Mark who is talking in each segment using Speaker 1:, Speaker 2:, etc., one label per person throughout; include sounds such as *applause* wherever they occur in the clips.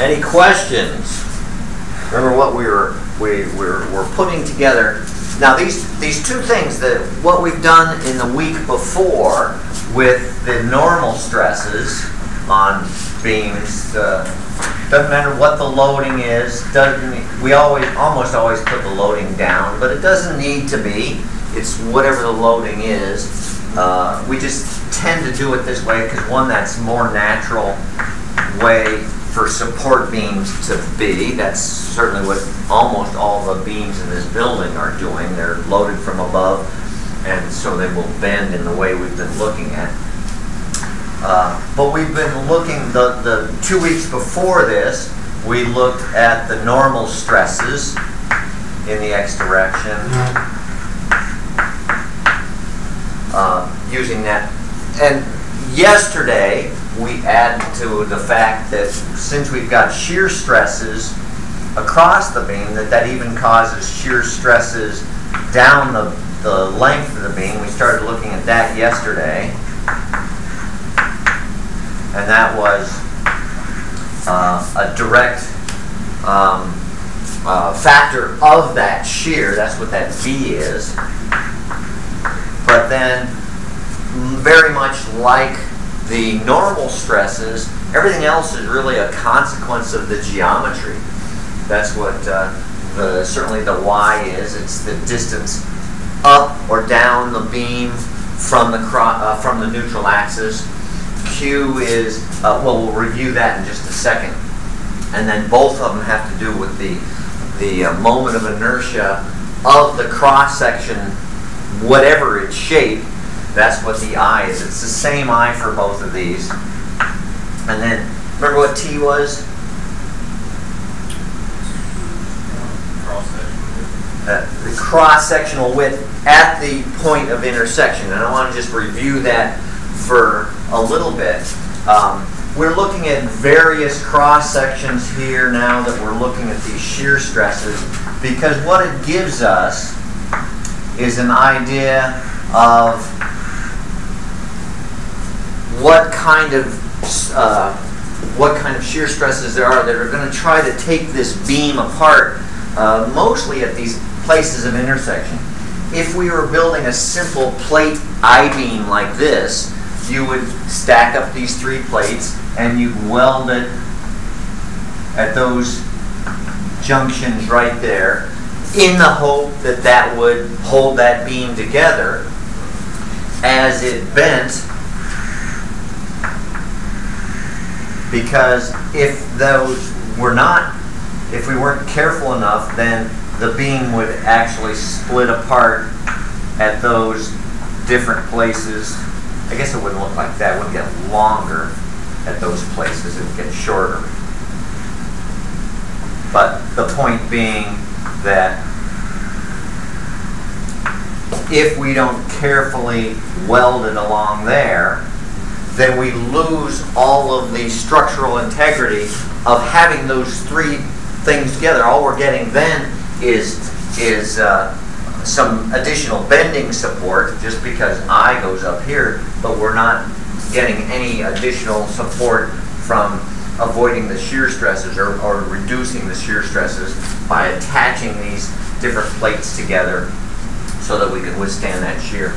Speaker 1: Any questions? Remember what we were we we're, we're putting together. Now these these two things that what we've done in the week before with the normal stresses on beams. Uh, doesn't matter what the loading is. Doesn't we always almost always put the loading down, but it doesn't need to be. It's whatever the loading is. Uh, we just tend to do it this way because one, that's more natural way for support beams to be. That's certainly what almost all the beams in this building are doing. They're loaded from above, and so they will bend in the way we've been looking at. Uh, but we've been looking, the, the two weeks before this, we looked at the normal stresses in the x direction uh, using that. And yesterday, we add to the fact that since we've got shear stresses across the beam, that that even causes shear stresses down the, the length of the beam. We started looking at that yesterday. And that was uh, a direct um, uh, factor of that shear. That's what that V is. But then, very much like the normal stresses, everything else is really a consequence of the geometry. That's what uh, the, certainly the y is. It's the distance up or down the beam from the uh, from the neutral axis. Q is uh, well, we'll review that in just a second. And then both of them have to do with the the uh, moment of inertia of the cross section, whatever its shape, that's what the I is. It's the same I for both of these. And then, remember what T was? Uh, the cross-sectional width at the point of intersection. And I want to just review that for a little bit. Um, we're looking at various cross sections here now that we're looking at these shear stresses because what it gives us is an idea of what kind of uh, what kind of shear stresses there are that are going to try to take this beam apart, uh, mostly at these places of intersection. If we were building a simple plate I-beam like this, you would stack up these three plates and you'd weld it at those junctions right there in the hope that that would hold that beam together as it bent because if those were not, if we weren't careful enough, then the beam would actually split apart at those different places. I guess it wouldn't look like that. It wouldn't get longer at those places. It would get shorter. But the point being that if we don't carefully weld it along there, then we lose all of the structural integrity of having those three things together. All we're getting then is is uh, some additional bending support just because I goes up here, but we're not getting any additional support from avoiding the shear stresses or, or reducing the shear stresses by attaching these different plates together so that we can withstand that shear.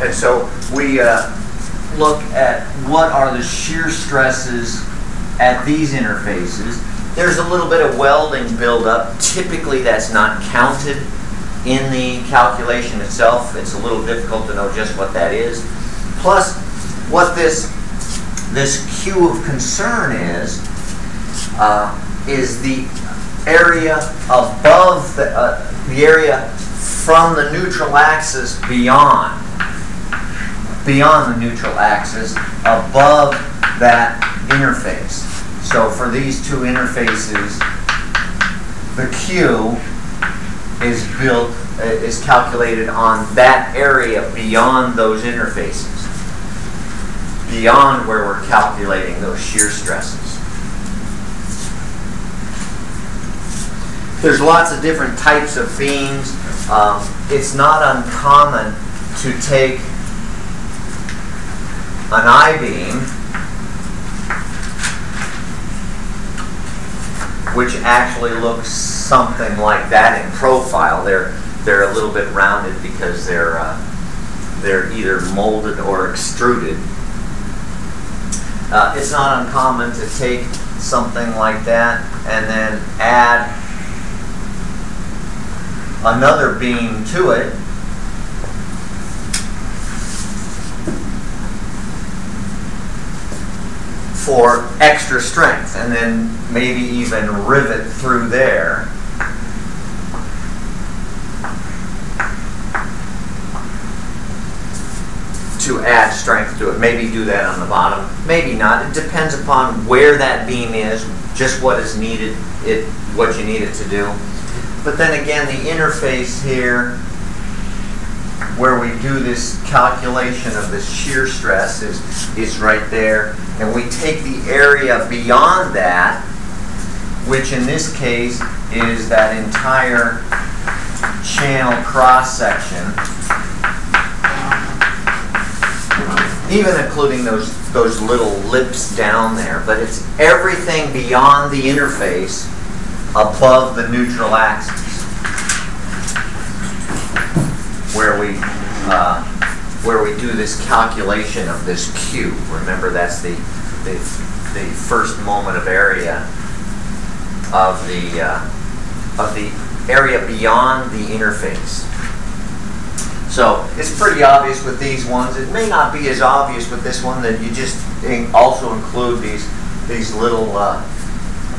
Speaker 1: And so we uh, look at what are the shear stresses at these interfaces. There's a little bit of welding buildup. Typically that's not counted in the calculation itself. It's a little difficult to know just what that is. Plus, what this this Q of concern is, uh, is the area above the, uh, the area from the neutral axis beyond beyond the neutral axis above that interface. So for these two interfaces, the Q is built, uh, is calculated on that area beyond those interfaces, beyond where we're calculating those shear stresses. There's lots of different types of beams. Um, it's not uncommon to take an I-beam which actually looks something like that in profile. They're they're a little bit rounded because they're uh, they're either molded or extruded. Uh, it's not uncommon to take something like that and then add another beam to it for extra strength and then maybe even rivet through there. to add strength to it. Maybe do that on the bottom, maybe not. It depends upon where that beam is, just what is needed, it what you need it to do. But then again, the interface here, where we do this calculation of this shear stress is, is right there. And we take the area beyond that, which in this case is that entire channel cross section, even including those those little lips down there, but it's everything beyond the interface above the neutral axis where we uh, where we do this calculation of this Q. Remember, that's the, the, the first moment of area of the, uh, of the area beyond the interface. So it's pretty obvious with these ones. It may not be as obvious with this one that you just also include these, these little uh,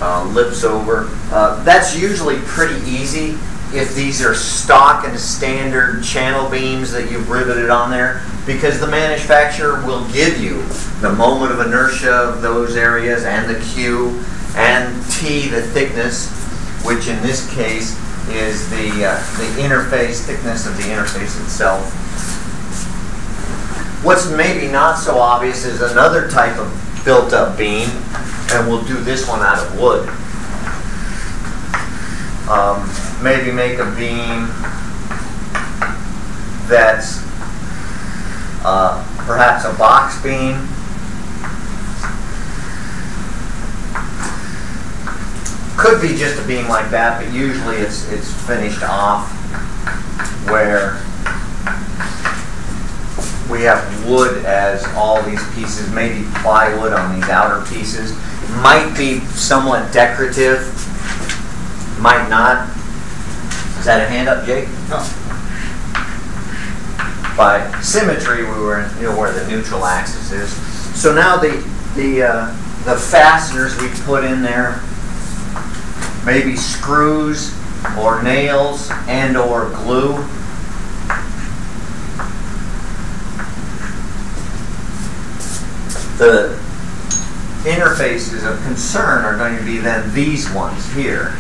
Speaker 1: uh, lips over. Uh, that's usually pretty easy if these are stock and standard channel beams that you've riveted on there because the manufacturer will give you the moment of inertia of those areas and the Q and T, the thickness, which in this case is the, uh, the interface, thickness of the interface itself. What's maybe not so obvious is another type of built-up beam, and we'll do this one out of wood. Um, maybe make a beam that's uh, perhaps a box beam. Could be just a beam like that, but usually it's, it's finished off where we have wood as all these pieces, maybe plywood on these outer pieces. Might be somewhat decorative, might not. Is that a hand up, Jake?
Speaker 2: No.
Speaker 1: By symmetry, we were you know where the neutral axis is. So now the the uh, the fasteners we put in there, maybe screws or nails and or glue. The interfaces of concern are going to be then these ones here.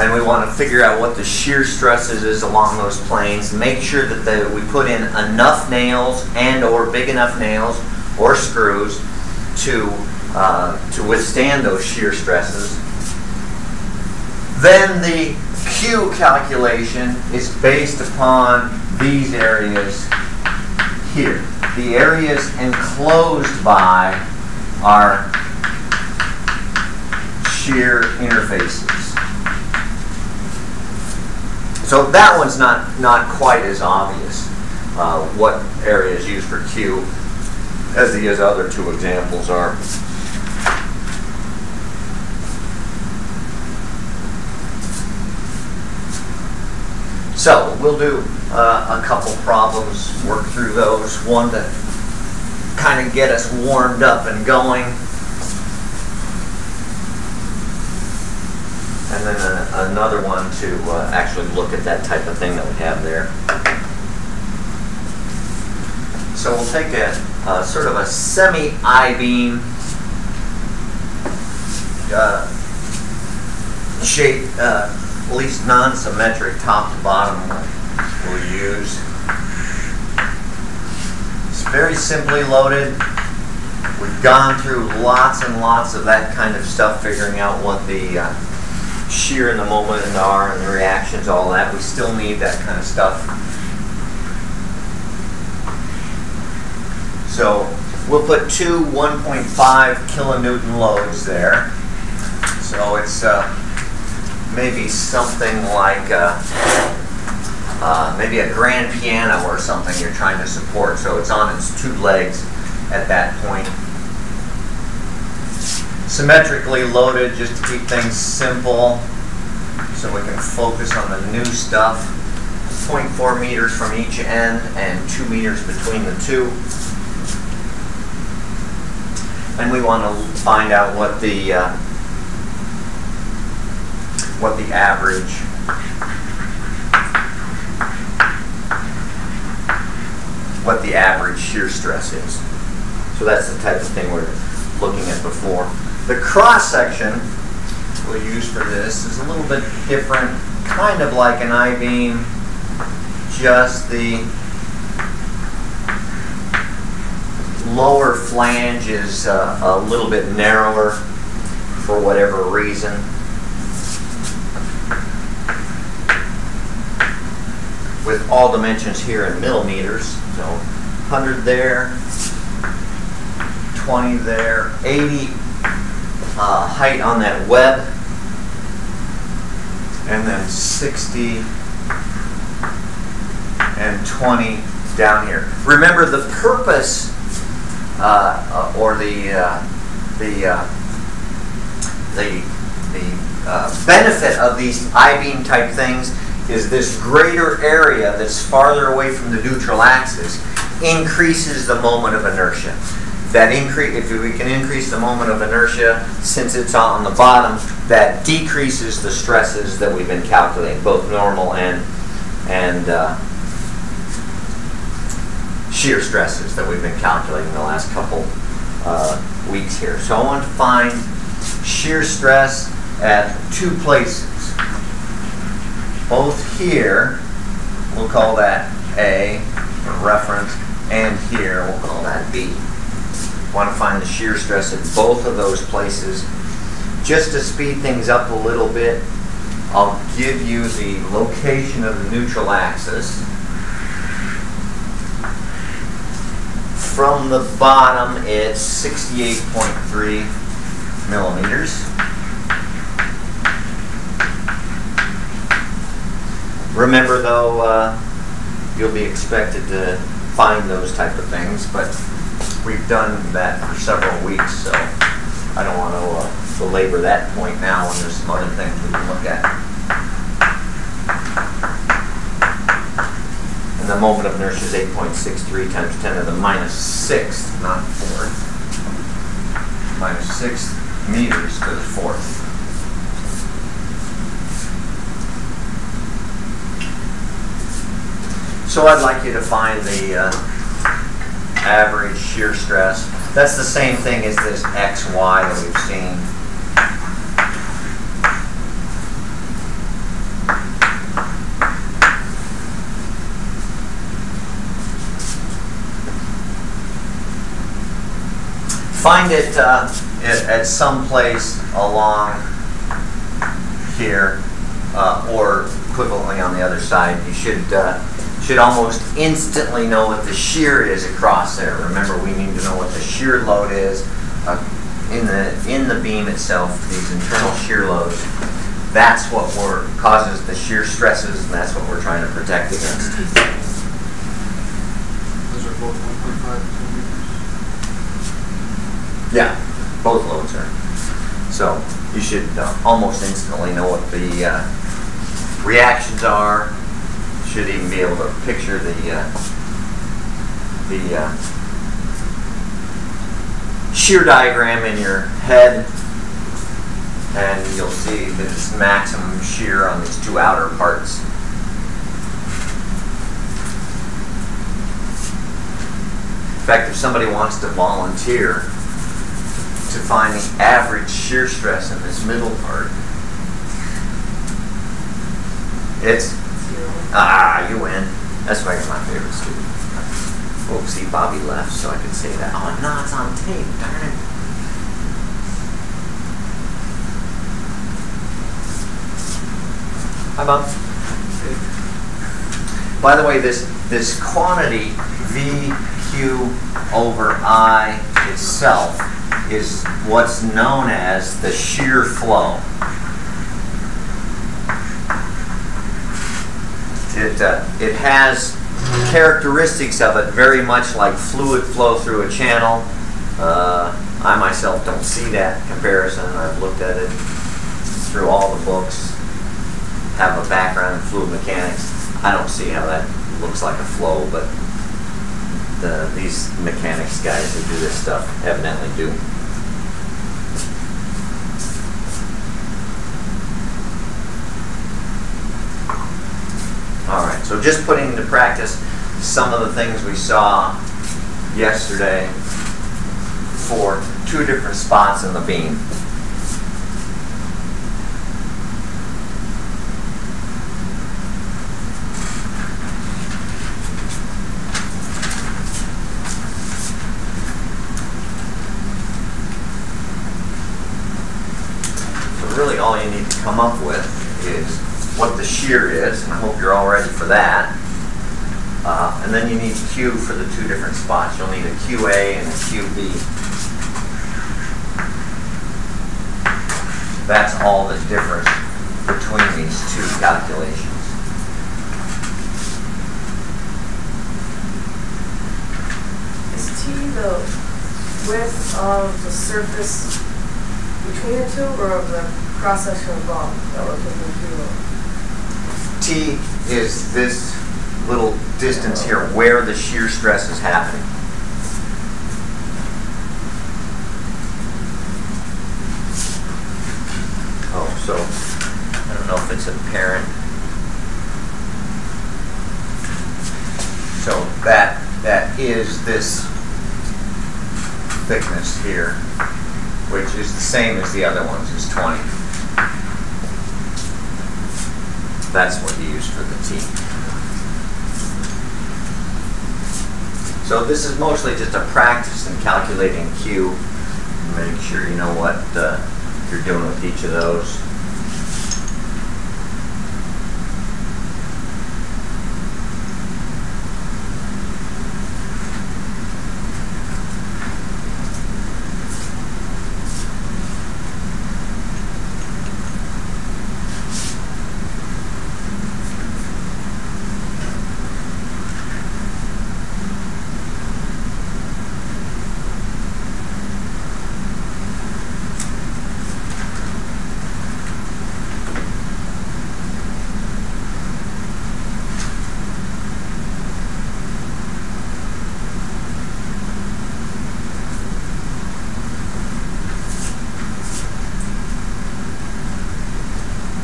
Speaker 1: And we want to figure out what the shear stresses is along those planes. Make sure that the, we put in enough nails and or big enough nails or screws to, uh, to withstand those shear stresses. Then the Q calculation is based upon these areas here. The areas enclosed by our shear interfaces. So that one's not, not quite as obvious, uh, what area is used for Q, as the other two examples are. So we'll do uh, a couple problems, work through those. One to kind of get us warmed up and going. And then a, another one to uh, actually look at that type of thing that we have there. So we'll take a, a sort of a semi I-beam uh, shape, uh, at least non-symmetric top to bottom we'll use. It's very simply loaded. We've gone through lots and lots of that kind of stuff, figuring out what the shear in the moment and R and the reactions, all that. We still need that kind of stuff. So We'll put two 1.5 kilonewton loads there. So it's uh, maybe something like uh, uh, maybe a grand piano or something you're trying to support. So it's on its two legs at that point. Symmetrically loaded just to keep things simple so we can focus on the new stuff. 0.4 meters from each end and 2 meters between the two. And we want to find out what the uh, what the average what the average shear stress is. So that's the type of thing we're looking at before. The cross section we'll use for this is a little bit different, kind of like an I-beam, just the lower flange is uh, a little bit narrower for whatever reason. With all dimensions here in millimeters, so 100 there, 20 there, 80 uh, height on that web, and then 60 and 20 down here. Remember the purpose uh, or the uh, the uh, the the uh, benefit of these I-beam type things is this greater area that's farther away from the neutral axis increases the moment of inertia. That increase, if we can increase the moment of inertia, since it's on the bottom, that decreases the stresses that we've been calculating, both normal and and uh, shear stresses that we've been calculating the last couple uh, weeks here. So I want to find shear stress at two places. Both here, we'll call that A, reference, and here, we'll call that B. Want to find the shear stress at both of those places. Just to speed things up a little bit, I'll give you the location of the neutral axis. From the bottom, it's 68.3 millimeters. Remember, though, uh, you'll be expected to find those type of things, but we've done that for several weeks, so I don't want to uh, belabor that point now when there's some other things we can look at. And the moment of inertia is 8.63 times 10 to the minus 6th, not 4th. Minus 6 meters to the 4th. So I'd like you to find the uh, average shear stress. That's the same thing as this XY that we've seen. Find it uh, at, some place along here uh, or equivalently on the other side. You should uh, should almost instantly know what the shear is across there. Remember, we need to know what the shear load is uh, in the in the beam itself. These internal shear loads. That's what we're, causes the shear stresses, and that's what we're trying to protect against.
Speaker 2: Those are both 1.5
Speaker 1: Yeah, both loads are. So you should uh, almost instantly know what the uh, reactions are. Should even be able to picture the uh, the uh, shear diagram in your head, and you'll see this maximum shear on these two outer parts. In fact, if somebody wants to volunteer to find the average shear stress in this middle part. It's, ah, you win. That's why you're my favorite student. Oh, see, Bobby left, so I could say that. Oh, no, it's on tape, darn it. Hi, Bob. By the way, this, this quantity VQ over I itself is what's known as the shear flow. It, uh, it has characteristics of it very much like fluid flow through a channel. Uh, I myself don't see that comparison. I've looked at it through all the books, have a background in fluid mechanics. I don't see how that looks like a flow, but the, these mechanics guys who do this stuff evidently do. All right, so just putting into practice some of the things we saw yesterday for two different spots in the beam. So really all you need to come up with is what the shear is, and I hope you're all ready for that. Uh, and then you need Q for the two different spots. You'll need a QA and a QB. That's all the difference between these two calculations.
Speaker 3: Is T the width of the surface between the two or of the cross-section above that we're taking through?
Speaker 1: T is this little distance here where the shear stress is happening. Oh, so I don't know if it's apparent. So that that is this thickness here, which is the same as the other ones, is 20. That's what you use for the T. So this is mostly just a practice in calculating Q. Make sure you know what uh, you're doing with each of those.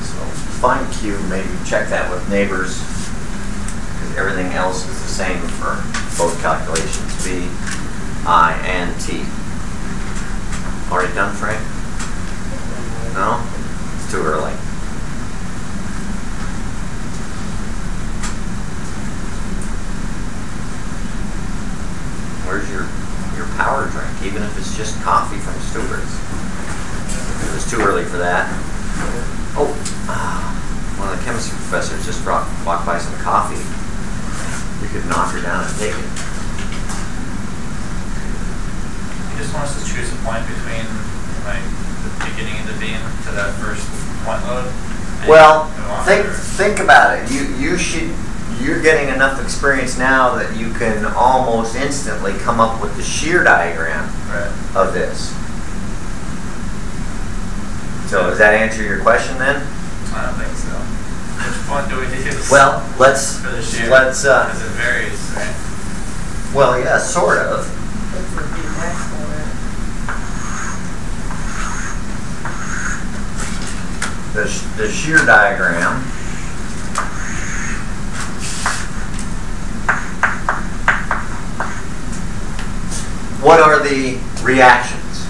Speaker 1: So find Q, maybe check that with neighbors. 'cause Everything else is the same for both calculations, B, I, and T. Already done, Frank? No? It's too early. Where's your, your power drink, even if it's just coffee from Stewart's? It was too early for that. The chemistry professors just brought, walked by some coffee. You could knock her down and take it.
Speaker 4: He just wants to choose a point between like the beginning of the beam to that first point load.
Speaker 1: Well, think, think about it. You, you should, you're getting enough experience now that you can almost instantly come up with the shear diagram
Speaker 4: Right.
Speaker 1: of this. So does that answer your question then?
Speaker 4: I don't think so. Point do we?
Speaker 1: Well, let's,
Speaker 4: For the shear?
Speaker 1: let's, uh,
Speaker 4: Because it varies, right?
Speaker 1: well, yeah, sort of.
Speaker 3: The B maximum at?
Speaker 1: the, shear diagram. What are the reactions?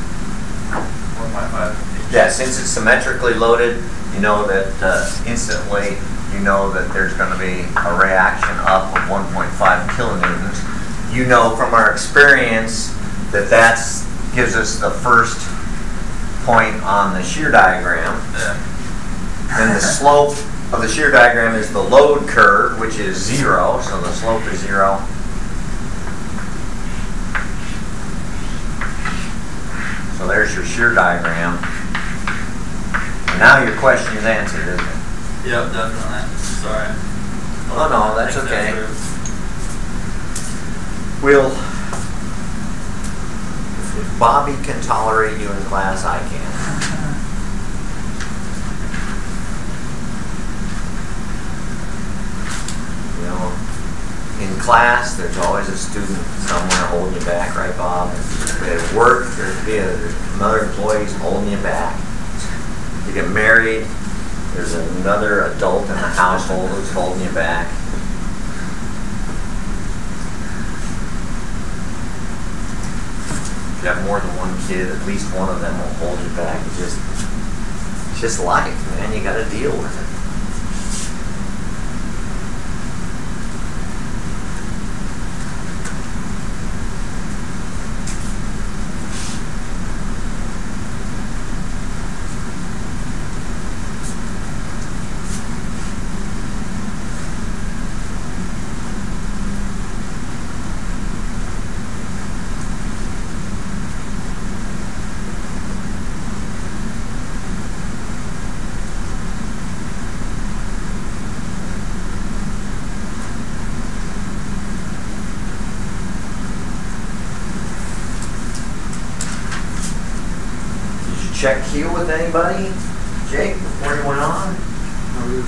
Speaker 4: One.
Speaker 1: Yeah, since it's symmetrically loaded, you know that uh, instantly, you know that there's going to be a reaction up of 1.5 kilonewtons. You know from our experience that that gives us the first point on the shear diagram.
Speaker 4: Yeah.
Speaker 1: Then the *laughs* slope of the shear diagram is the load curve, which is zero, so the slope is zero. So there's your shear diagram. And now your question is answered, isn't it?
Speaker 4: Yep, definitely. Sorry.
Speaker 1: Oh, no, that's okay.
Speaker 4: through.
Speaker 1: We'll, if Bobby can tolerate you in class, I can. *laughs* You know, in class, there's always a student somewhere holding you back, right, Bob? At work, there's be a, another employee's holding you back. You get married, there's another adult in the household who's holding you back. If you have more than one kid, at least one of them will hold you back. It's just, it's just life, man. You got to deal with it. Did you check Q with anybody, Jake, before you went on?
Speaker 2: No, we were-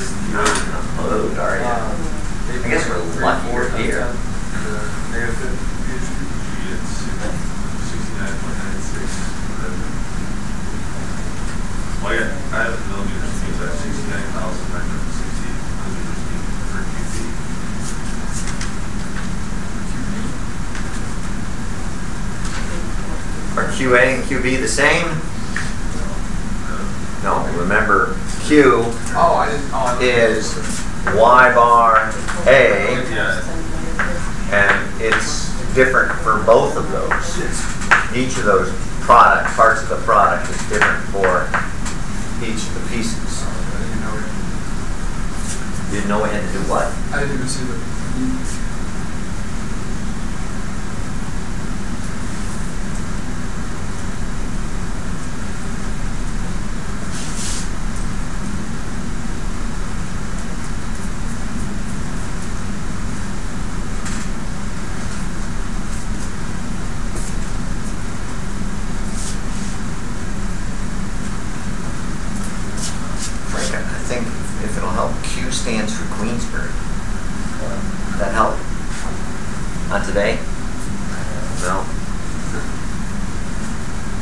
Speaker 1: Load, are you?
Speaker 2: Uh,
Speaker 1: I guess we're lucky you're here.
Speaker 2: The negative PhD, it's sixty-nine point nine six. Well, yeah, I have millimeters, means I have sixty-nine thousand nine hundred sixty millimeters per QB.
Speaker 1: Are QA and QB the same?
Speaker 2: Uh,
Speaker 1: No, remember Q
Speaker 2: Oh, I didn't, oh, I didn't.
Speaker 1: is Y bar A,
Speaker 2: Yeah.
Speaker 1: and it's different for both of those. Each of those product, parts of the product is different for each of the pieces.
Speaker 2: I didn't know,
Speaker 1: Didn't know we had to do what?
Speaker 2: I didn't even see the.
Speaker 1: Frank, I think if it'll help, Q stands for Queensbury. Does that help? Not today? No?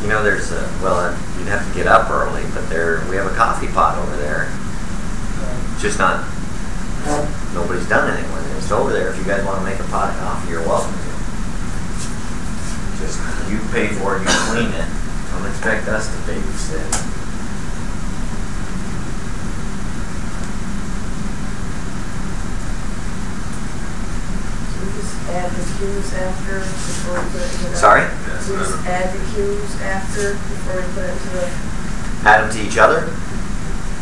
Speaker 1: You know, there's a, well, you'd have to get up early, but there, we have a coffee pot over there. Just not, nobody's done anything with it. It's over there. If you guys want to make a pot of coffee, you're welcome to. Just, you pay for it, you clean it. Don't expect us to babysit.
Speaker 3: So we just add the cues after before we put it into the.
Speaker 1: Sorry?
Speaker 3: We just add the cues after before we put it into the,
Speaker 1: Add them to each other?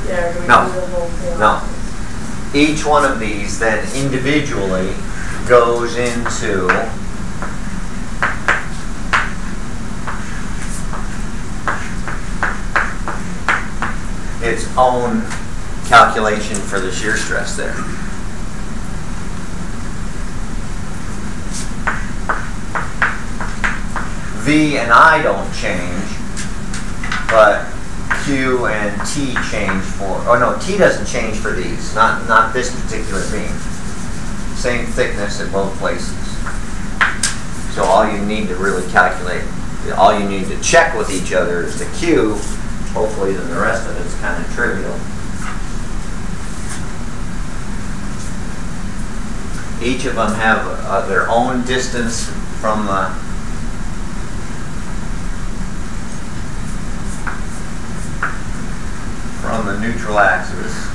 Speaker 3: yeah, or do we do
Speaker 1: No.
Speaker 3: the whole thing?
Speaker 1: No. Each one of these then individually goes into its own calculation for the shear stress there. V and I don't change, but Q and T change for, oh no, T doesn't change for these, not, not this particular beam. Same thickness at both places. So all you need to really calculate, all you need to check with each other is the Q. Hopefully then the rest of it's kind of trivial. Each of them have uh, their own distance from the the neutral axis.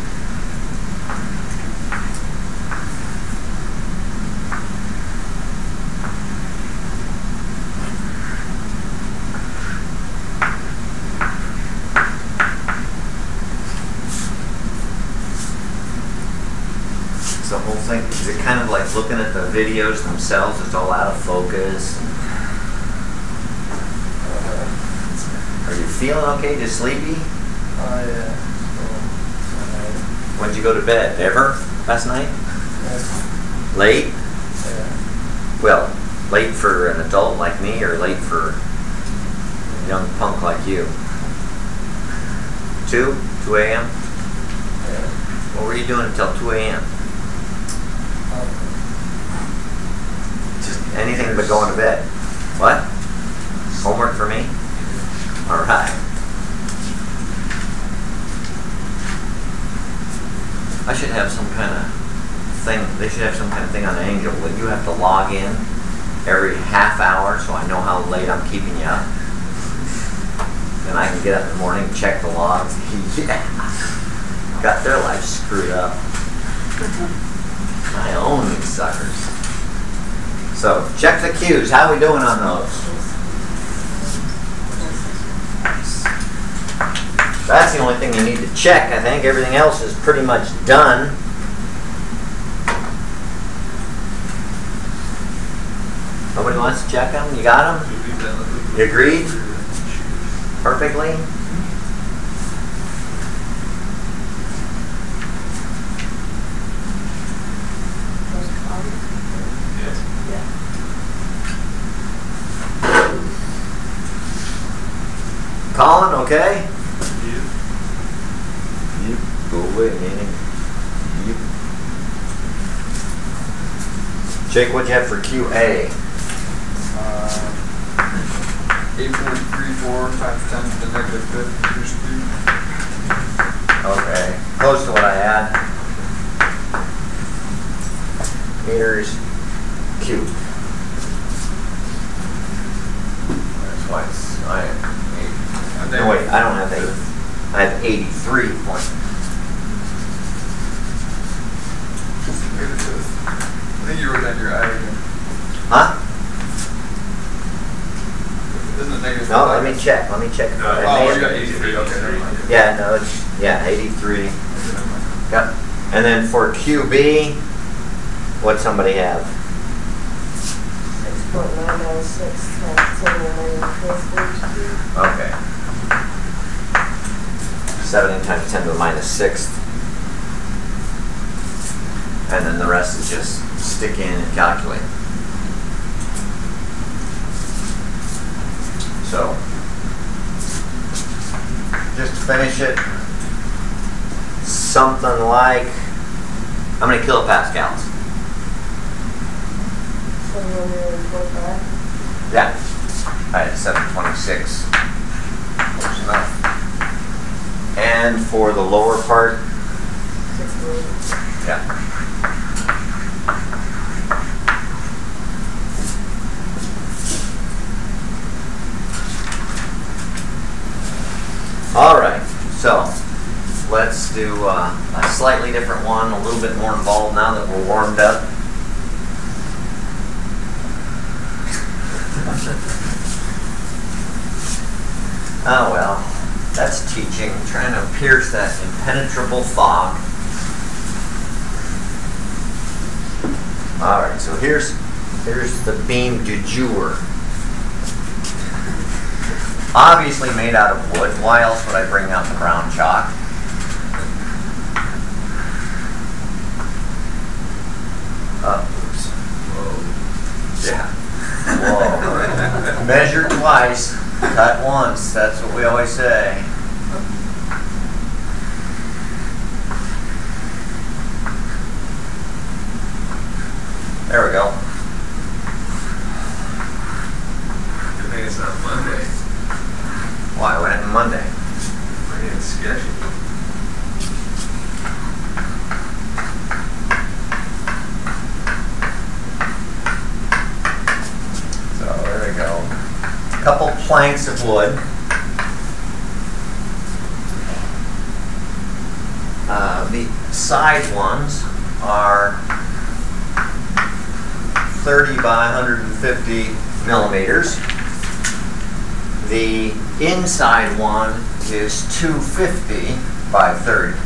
Speaker 1: the whole thing? Is it kind of like looking at the videos themselves? It's all out of focus. Are you feeling okay? Just sleepy?
Speaker 5: Oh, uh, yeah.
Speaker 1: When'd you go to bed? Ever last night? Late?
Speaker 5: yeah.
Speaker 1: Well, late for an adult like me or late for a young punk like you? 2? 2 a.m.?
Speaker 5: Yeah.
Speaker 1: What were you doing until 2 a.m.? Just anything but going to bed. What? Homework for me? All I should have some kind of thing. They should have some kind of thing on Angel that you have to log in every half hour so I know how late I'm keeping you up. And I can get up in the morning, check the logs. *laughs* yeah. Got their life screwed up. I own these suckers. So check the cues. How we doing on those? That's the only thing you need to check. I think everything else is pretty much done. Nobody wants to check them? You got them? You agreed? Perfectly? Colin, okay? Away, meaning you. Jake, what'd you have for QA?
Speaker 5: Uh, eight point three four times ten to the negative fifth meters cubed.
Speaker 1: Okay, close to what I had. Meters cubed. That's why it's, I have eight. No, wait, I don't have eight. I have eighty-three point.
Speaker 5: Negative fifth. I think you wrote down your I again.
Speaker 1: Huh?
Speaker 5: Isn't it negative?
Speaker 1: No, let me check, let me check.
Speaker 2: No,
Speaker 1: I
Speaker 5: Oh, you got eighty-three, okay, never mind.
Speaker 1: Yeah, no, it's, yeah, eighty-three.
Speaker 5: Okay.
Speaker 1: Yep. And then for QB, what'd somebody have?
Speaker 3: Six point nine nine six times ten to the negative fifth.
Speaker 1: Okay. Seventy times ten to the minus sixth. And then the rest is just stick in and calculate. So, just to finish it, something like, how many kilopascals?
Speaker 3: Seven hundred and forty-five.
Speaker 1: Yeah. I had seven twenty-six. Close enough. And for the lower part, yeah. All right, so let's do uh, a slightly different one, a little bit more involved now that we're warmed up. *laughs* Oh well, that's teaching, trying to pierce that impenetrable fog. All right, so here's here's the beam du jour. Obviously made out of wood. Why else would I bring out the brown chalk? Uh, oops. Whoa. Yeah. Whoa. Measure twice, cut once. That's what we always say. There we go. inside one is 250 by 30.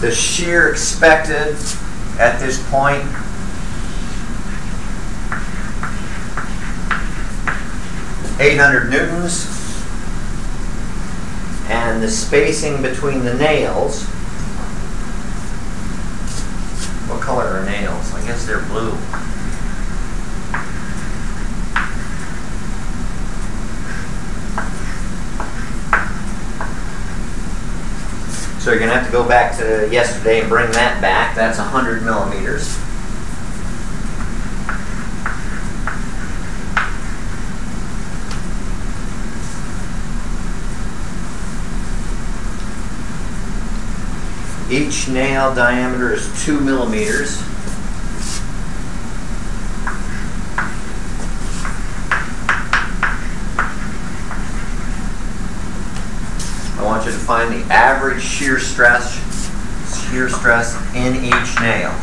Speaker 1: The shear expected at this point eight hundred newtons and the spacing between the nails color are nails? I guess they're blue. So you're gonna have to go back to yesterday and bring that back. That's 100 millimeters. Each nail diameter is two millimeters. I want you to find the average shear stress, shear stress in each nail.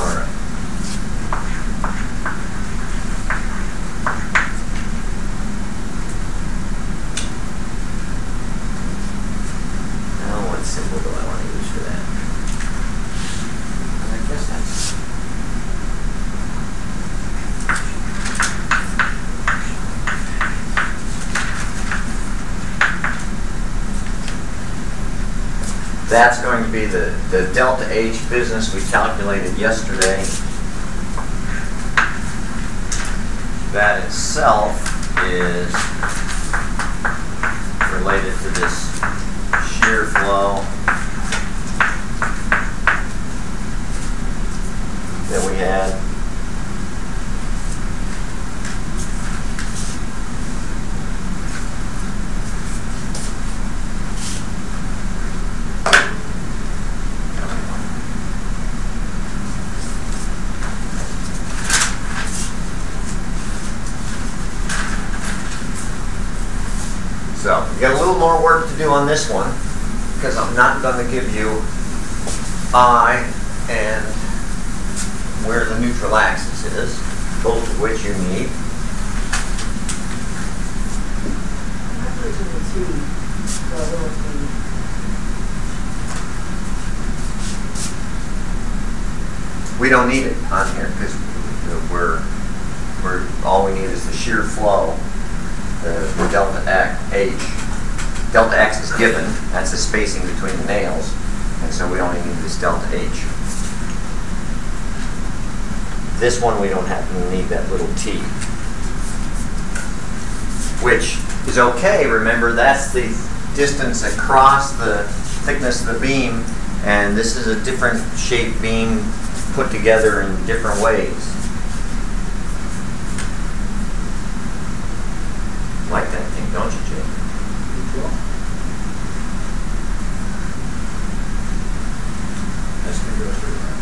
Speaker 1: All right. Now, what symbol do I want to use for that? I guess that's. That's going to be the, the delta H business we calculated yesterday. That itself is related to this shear flow that we had. So, we got a little more work to do on this one, because I'm not gonna give you I and where the neutral axis is, both of which you need.
Speaker 3: How much is the T, the little T?
Speaker 1: We don't need it on here, because we're, we're, all we need is the shear flow, the the delta X, H. Delta X is given, that's the spacing between the nails, and so we only need this delta H. This one, we don't happen to need that little t. Which is okay, remember, that's the distance across the thickness of the beam, and this is a different shaped beam put together in different ways. Like that thing, don't you, Jay?
Speaker 5: That's gonna go through that.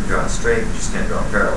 Speaker 1: You draw it straight, you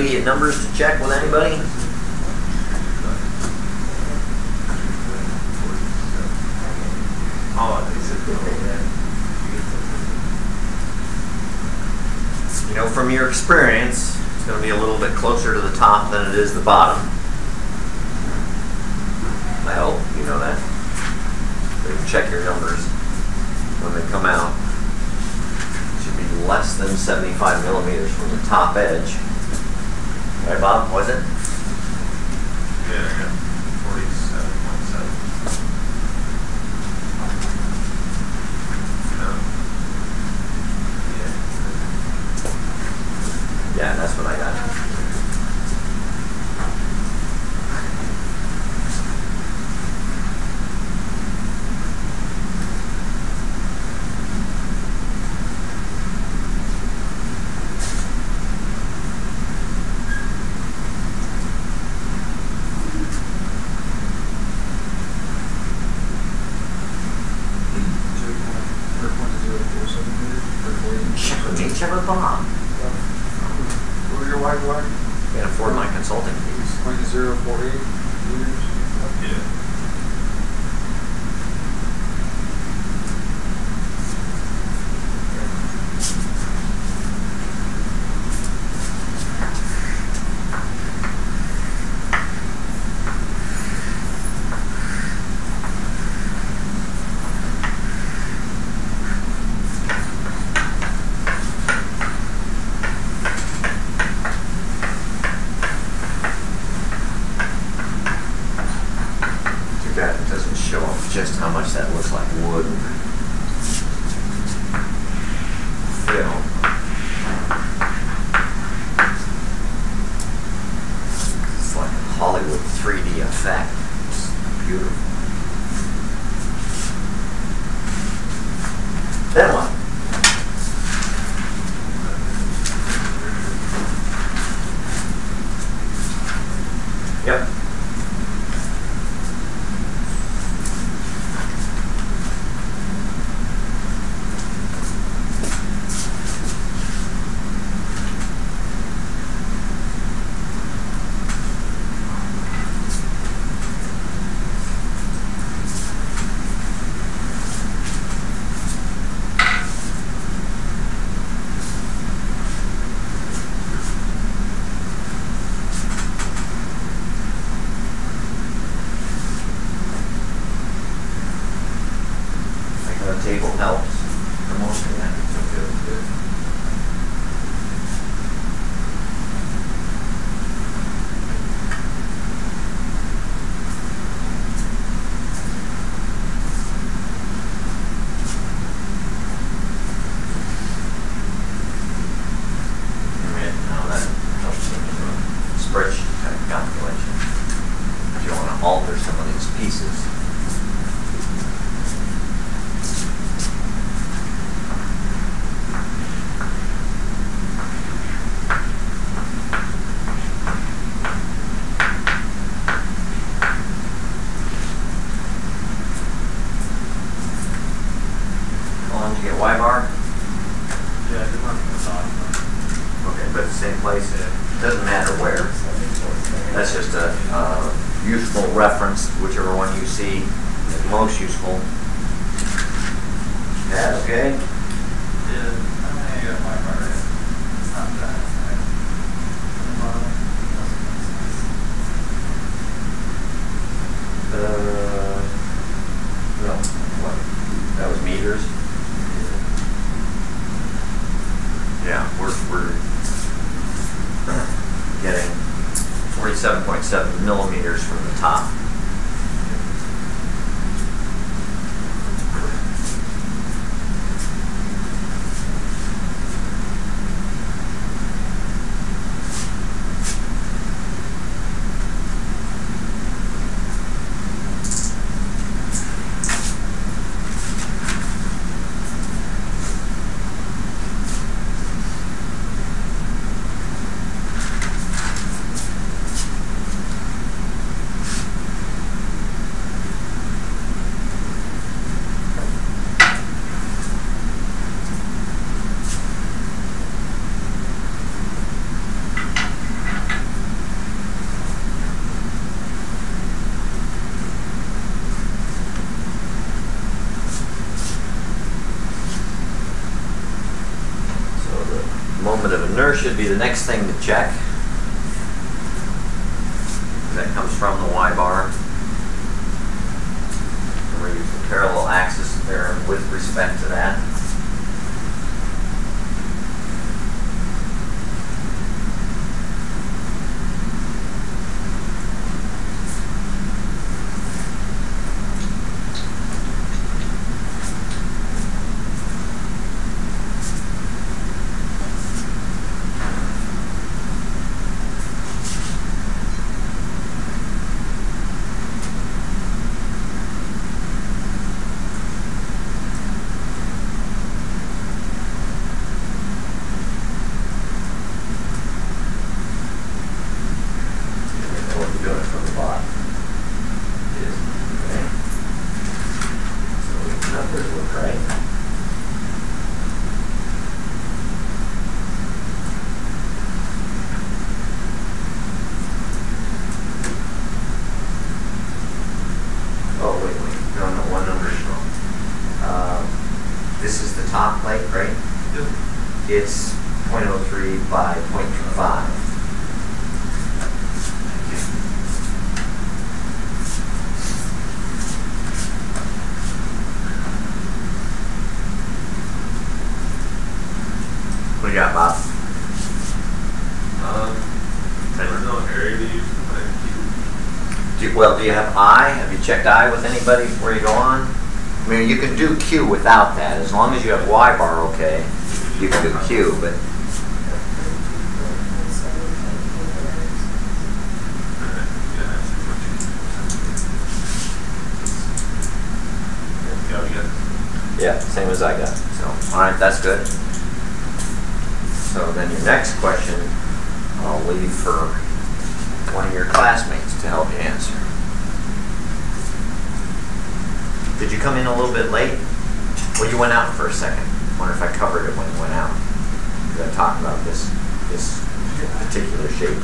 Speaker 1: Numbers to check with anybody?
Speaker 2: Oh,
Speaker 1: You know, from your experience, it's going to be a little bit closer to the top than it is the bottom. I hope you know that. So you can check your numbers when they come out. It should be less than 75 millimeters from the top edge. Right, Bob? Was it?
Speaker 2: yeah, yeah, forty-seven point seven. No. Yeah.
Speaker 1: Yeah, that's what I got.
Speaker 5: Zero point, or point zero four seven meters, or forty.
Speaker 1: Check with me, check with
Speaker 5: What was your wide wide?
Speaker 1: Can't afford my consulting fees.
Speaker 5: Point zero four eight meters.
Speaker 2: Yeah.
Speaker 1: should be the next thing to check. checked I with anybody before you go on? I mean, you can do Q without that. As long as you have Y bar okay, you can do Q, but...
Speaker 2: Yeah,
Speaker 1: same as I got. So, all right, that's good. So then your next question I'll leave for one of your classmates to help you answer. Did you come in a little bit late? Well, you went out for a second. I wonder if I covered it when you went out. Because I talked about this, this particular shape.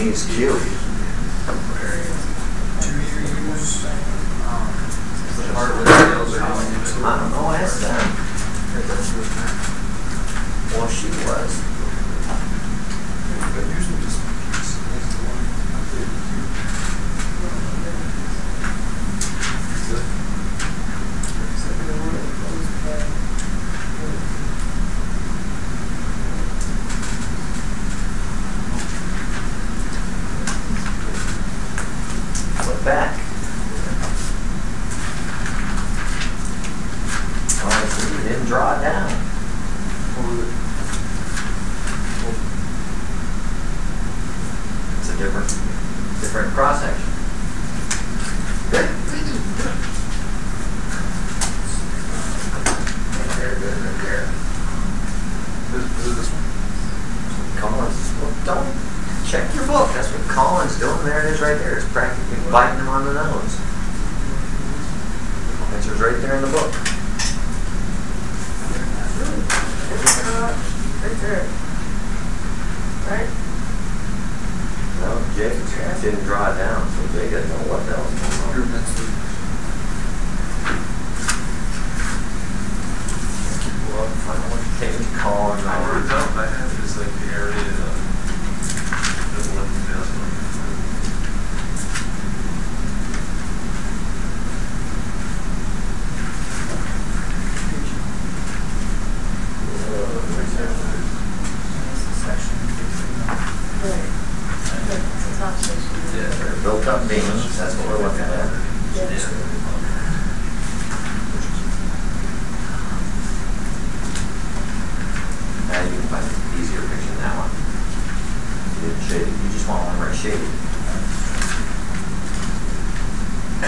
Speaker 1: He's cute.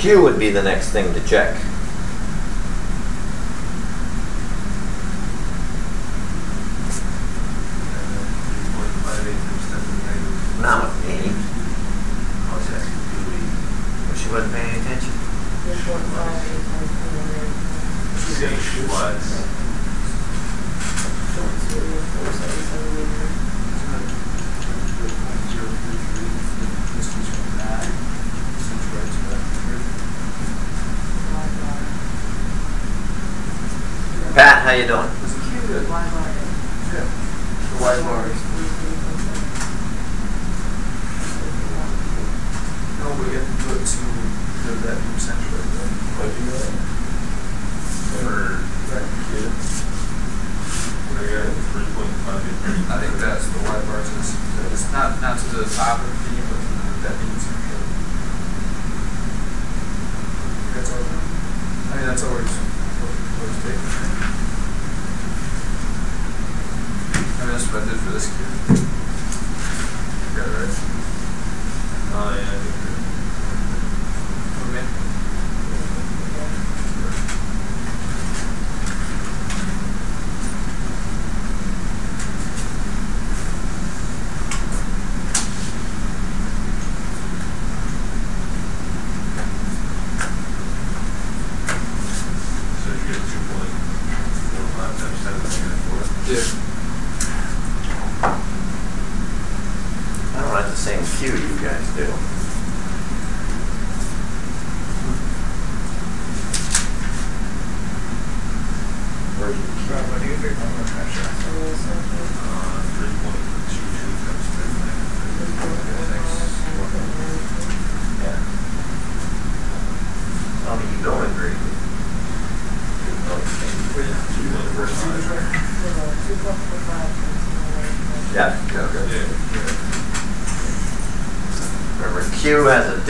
Speaker 1: Q
Speaker 5: would be the next thing to check.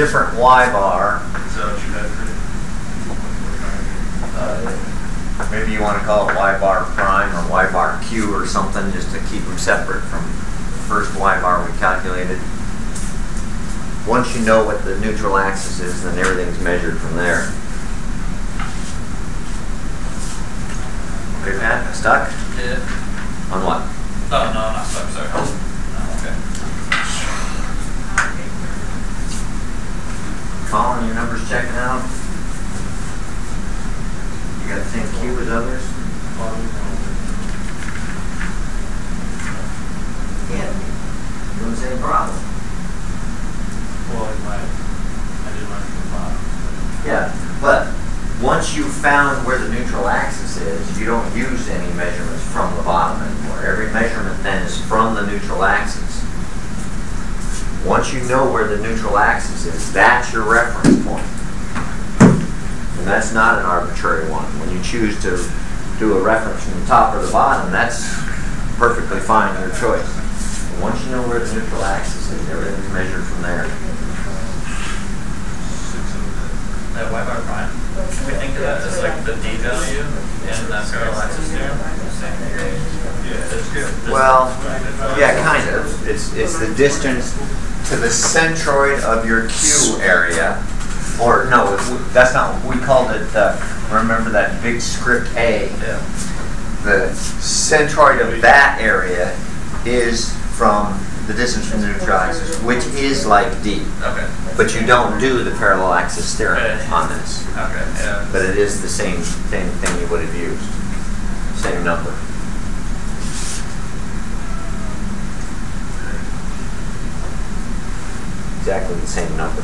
Speaker 1: Different Y bar.
Speaker 2: Is that what you had for
Speaker 1: Uh, Maybe you want to call it Y bar prime or Y bar Q or something, just to keep them separate from the first Y bar we calculated. Once you know what the neutral axis is, then everything's measured from there. Okay, Pat, stuck?
Speaker 4: Yeah.
Speaker 1: On what?
Speaker 4: Oh, no, not stuck, sorry. Oh, okay.
Speaker 1: Colin, your numbers checking out? You got the same Q as others? Yeah. Doing the same problem.
Speaker 4: Well, like my, I did mine from the bottom.
Speaker 1: Yeah, but once you've found where the neutral axis is, you don't use any measurements from the bottom anymore. Every measurement then is from the neutral axis. Once you know where the neutral axis is, that's your reference point. And that's not an arbitrary one. You choose to do a reference from the top or the bottom, that's perfectly fine, your choice. But once you know where the neutral axis is, everything's measured from there.
Speaker 4: That Y bar prime, can we think of that as like the D value in that parallel axis there?
Speaker 2: Yeah, that's good.
Speaker 1: Well, yeah, kind of. It's, it's the distance to the centroid of your Q area. Or, no, it- that's not, we called it, uh, remember that big script A?
Speaker 4: Yeah.
Speaker 1: The centroid of that area is from the distance from the neutral axis, which is like D.
Speaker 4: Okay,
Speaker 1: But you don't do the parallel axis theorem
Speaker 4: Right.
Speaker 1: on this.
Speaker 4: okay, yeah.
Speaker 1: But it is the same, same thing you would have used. Same number. Exactly the same number.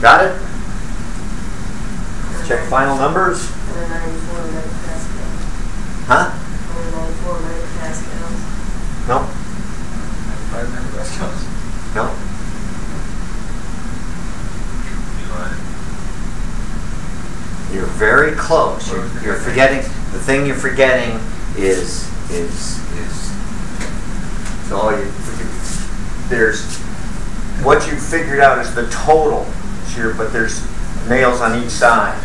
Speaker 1: Got it? Check final numbers? Huh? No? No? You're very close. You're, you're forgetting, the thing you're forgetting is, is, is, so all you, there's, what you figured out is the total, sure, but there's nails on each side.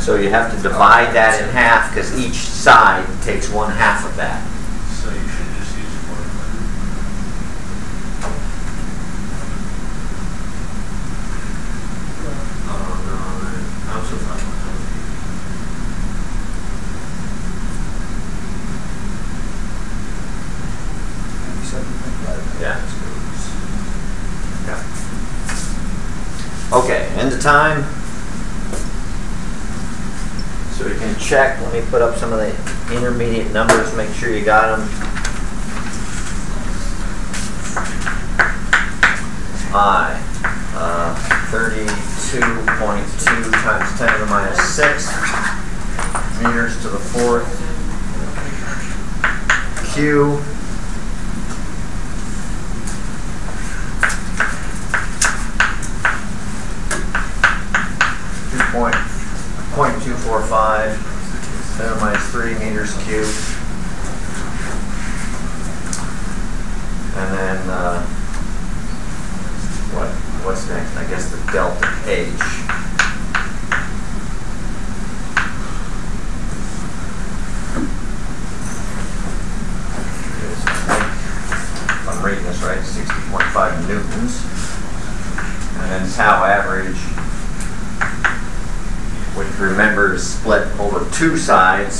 Speaker 1: So you have to divide that in half, because each side takes one half of that.
Speaker 2: So you should just use forty-five. Oh, no, man. I'm so fine with
Speaker 1: Yeah. Yeah. Okay, end of time. So we can check, let me put up some of the intermediate numbers, make sure you got them. I, uh, thirty-two point two times ten to the minus six meters to the fourth. Q, 5, 10 minus 3 meters cubed. And then, uh, what, what's next? I guess the delta H. two sides.